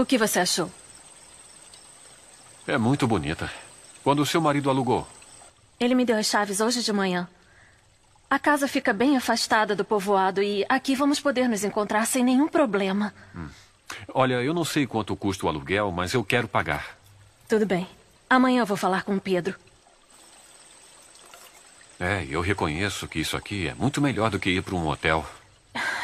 O que você achou? É muito bonita. Quando o seu marido alugou? Ele me deu as chaves hoje de manhã. A casa fica bem afastada do povoado e aqui vamos poder nos encontrar sem nenhum problema. Hum. Olha, eu não sei quanto custa o aluguel, mas eu quero pagar. Tudo bem. Amanhã eu vou falar com o Pedro. É, eu reconheço que isso aqui é muito melhor do que ir para um hotel.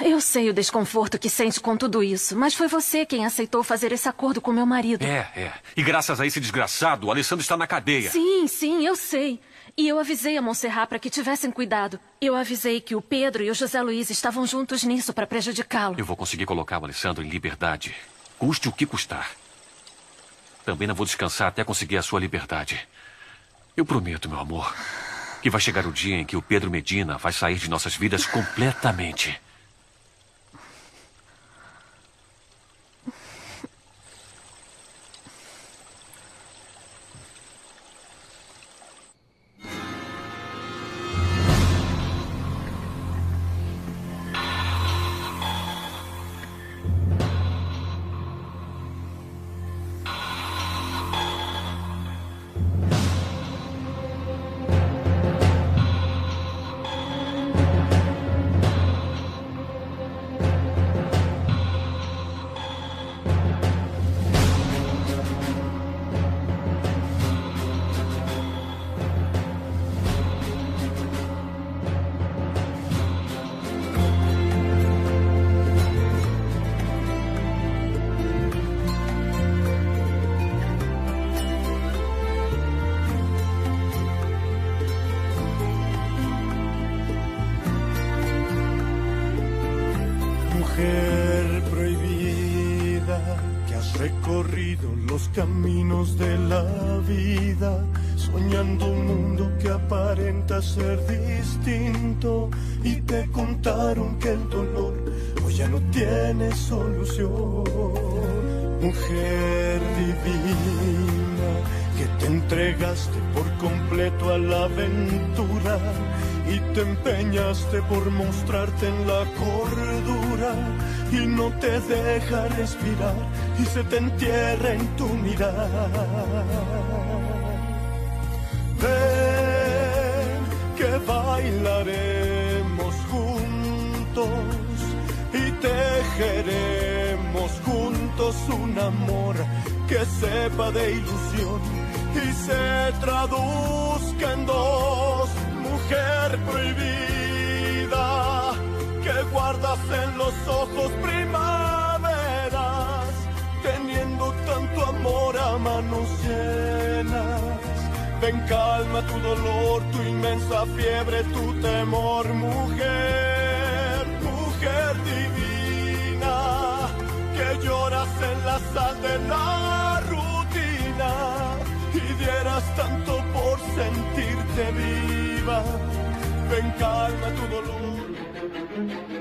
Eu sei o desconforto que sente com tudo isso, mas foi você quem aceitou fazer esse acordo com meu marido. É, é. E graças a esse desgraçado, o Alessandro está na cadeia. Sim, sim, eu sei. E eu avisei a Montserrat para que tivessem cuidado. Eu avisei que o Pedro e o José Luiz estavam juntos nisso para prejudicá-lo. Eu vou conseguir colocar o Alessandro em liberdade. Custe o que custar. Também não vou descansar até conseguir a sua liberdade. Eu prometo, meu amor, que vai chegar o dia em que o Pedro Medina vai sair de nossas vidas completamente. Mujer prohibida que has recorrido los caminos de la vida, soñando un mundo que aparenta ser distinto y te contaron que el dolor hoy ya no tiene solución. Mujer divina que te entregaste por completo a la aventura y te empeñaste por mostrarte en la cordura y no te deja respirar y se te entierra en tu mirada. Ven que bailaremos juntos y tejeremos juntos un amor que sepa de ilusión y se traduzca en dos mujer prohibida que guardas en los ojos primaveras, teniendo tanto amor a manos llenas. Ven, calma tu dolor, tu inmensa fiebre, tu temor, mujer, mujer divina, que lloras en la sal de la rutina y dieras tanto por sentirte viva. Ven, calma tu dolor.